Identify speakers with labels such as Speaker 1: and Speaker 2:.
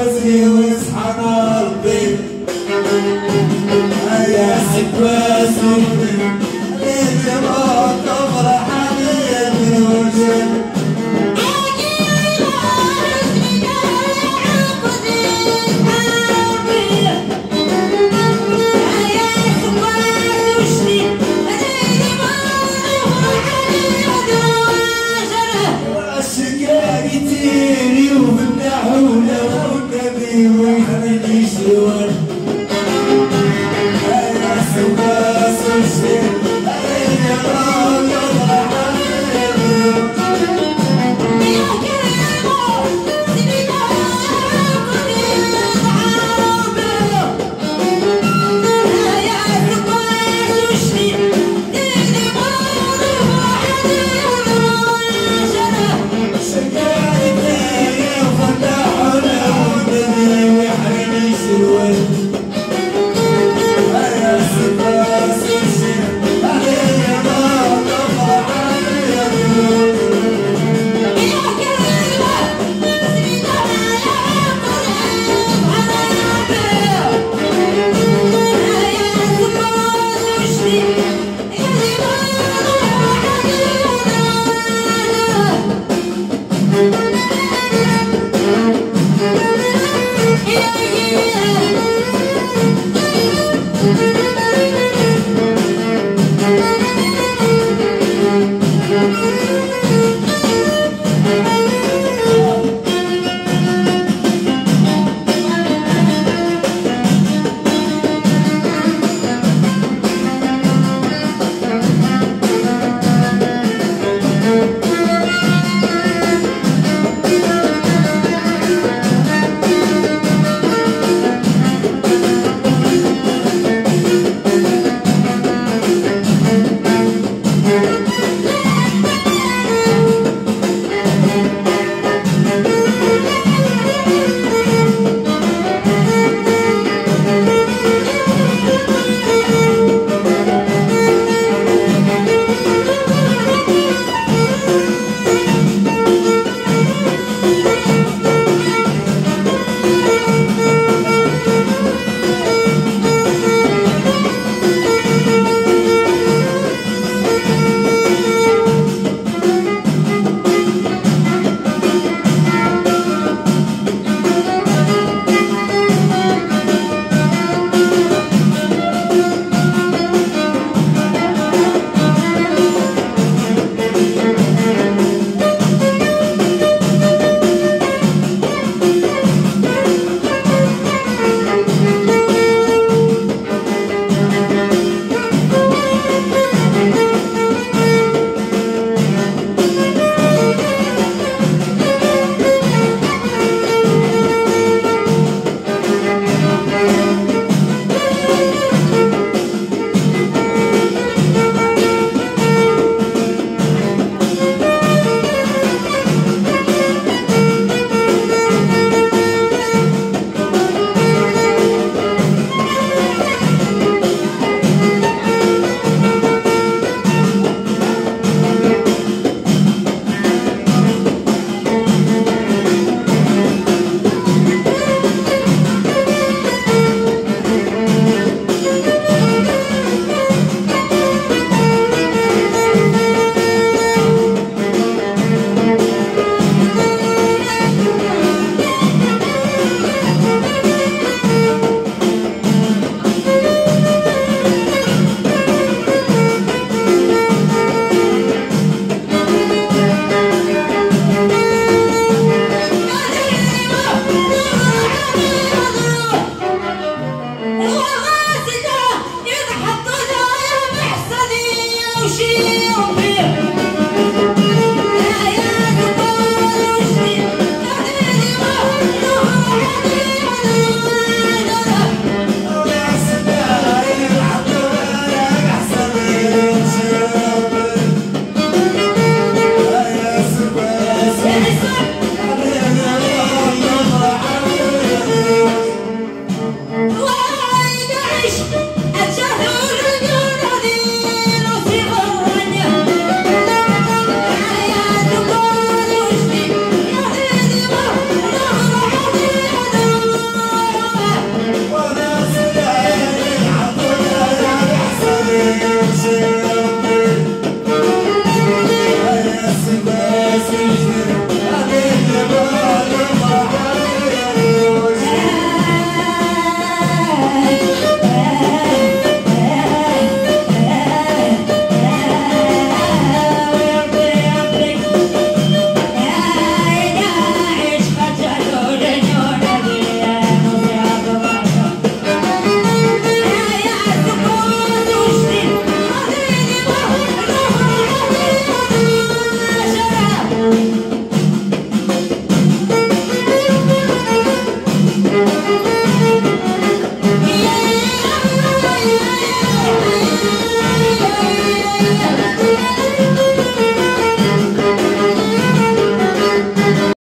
Speaker 1: Brasil. This is